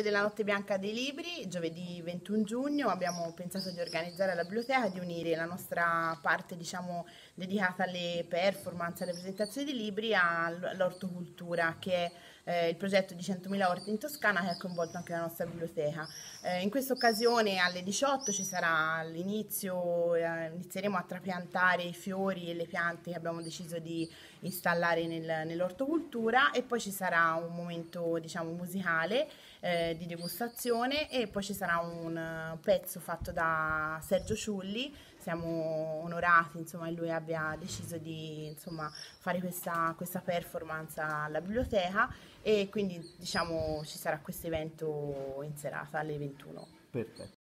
della Notte Bianca dei Libri, giovedì 21 giugno, abbiamo pensato di organizzare alla biblioteca, di unire la nostra parte diciamo, dedicata alle performance, alle presentazioni di libri all'ortocultura, che è eh, il progetto di 100.000 orti in Toscana che ha coinvolto anche la nostra biblioteca. Eh, in questa occasione alle 18 ci sarà l'inizio, eh, inizieremo a trapiantare i fiori e le piante che abbiamo deciso di installare nel, nell'ortocultura e poi ci sarà un momento diciamo, musicale eh, di degustazione e poi ci sarà un eh, pezzo fatto da Sergio Ciulli. Siamo onorati insomma, che lui abbia deciso di insomma, fare questa, questa performance alla biblioteca e quindi diciamo, ci sarà questo evento in serata alle 21. Perfetto.